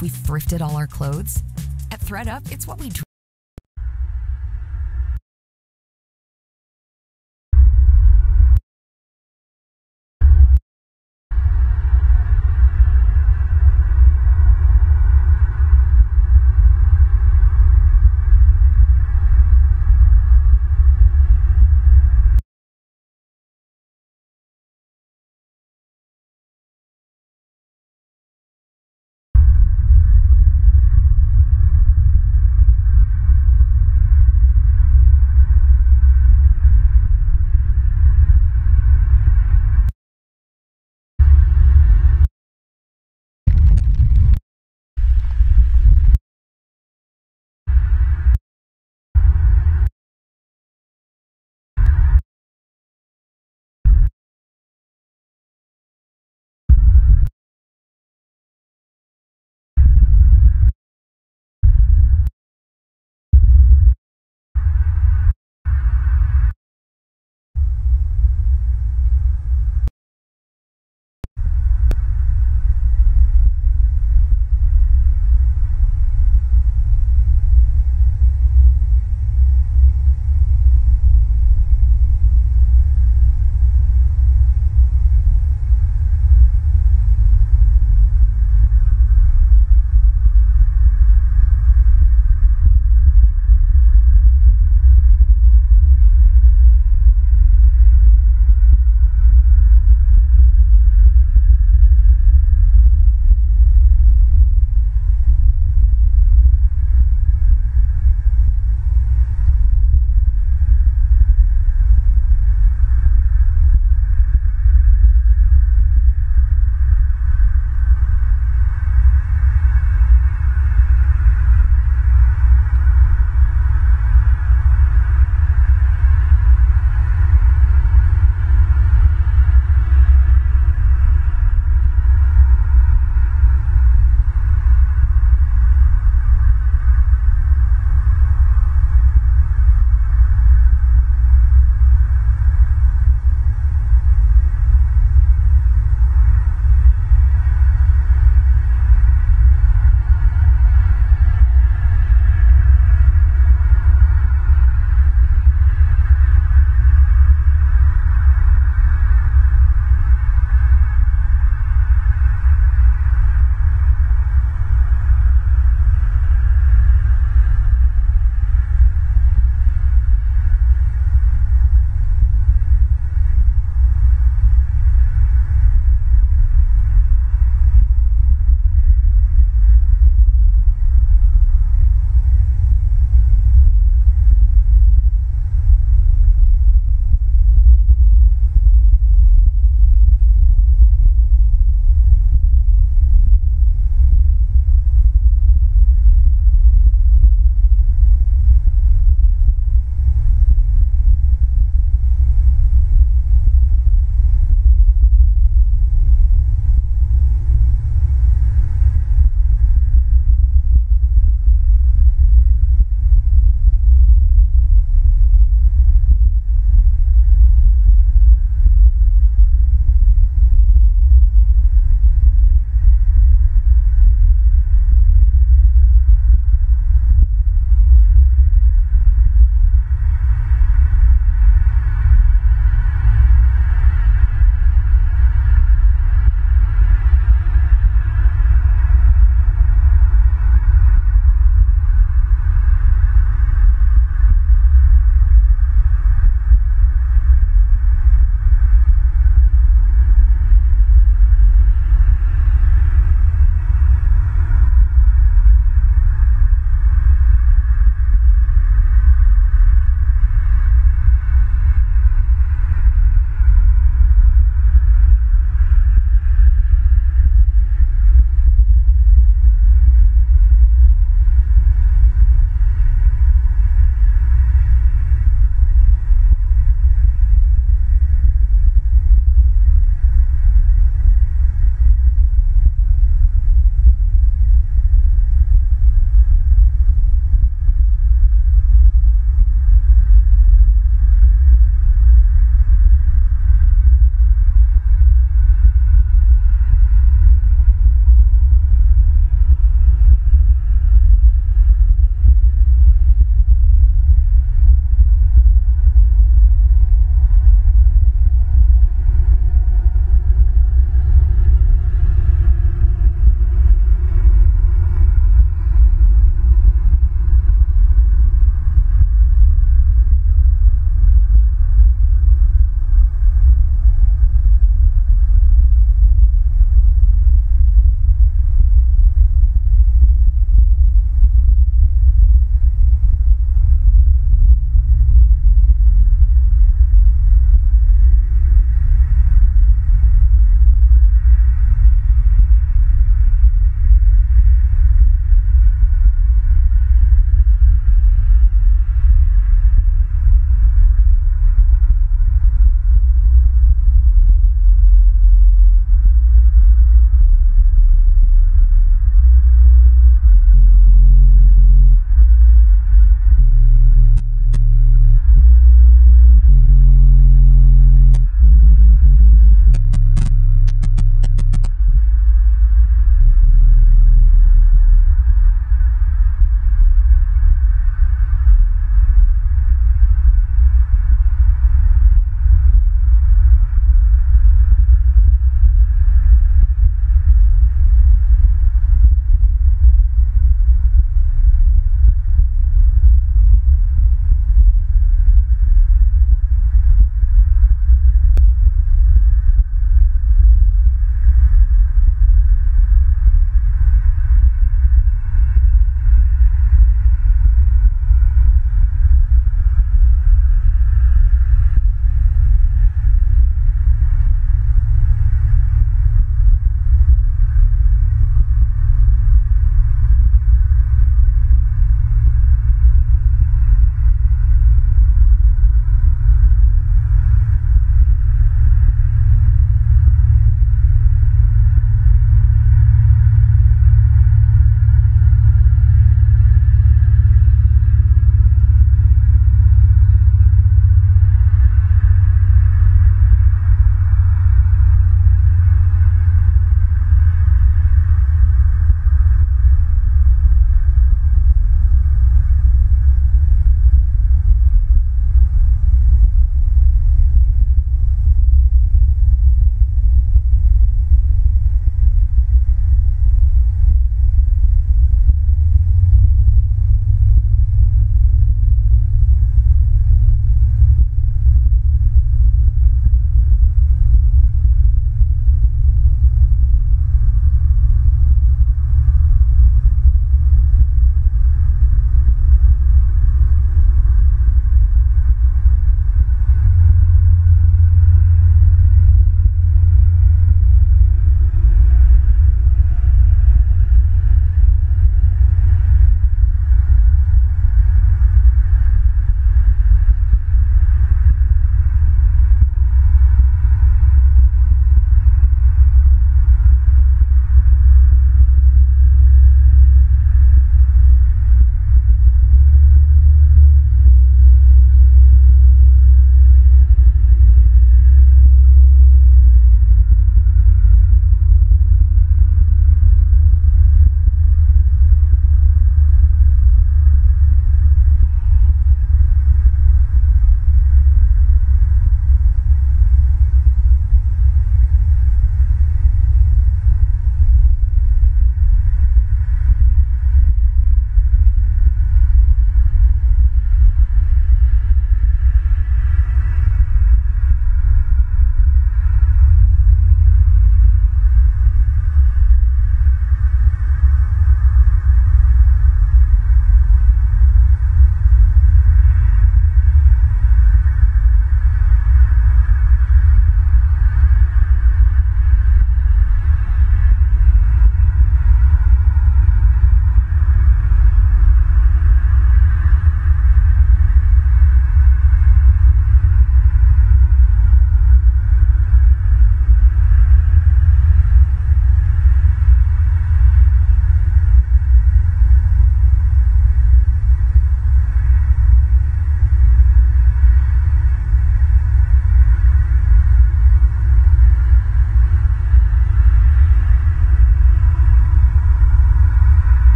we thrifted all our clothes? At thredUP, it's what we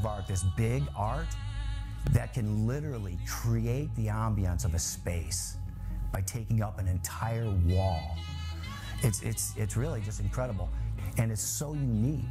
of art, this big art, that can literally create the ambience of a space by taking up an entire wall. It's, it's, it's really just incredible. And it's so unique.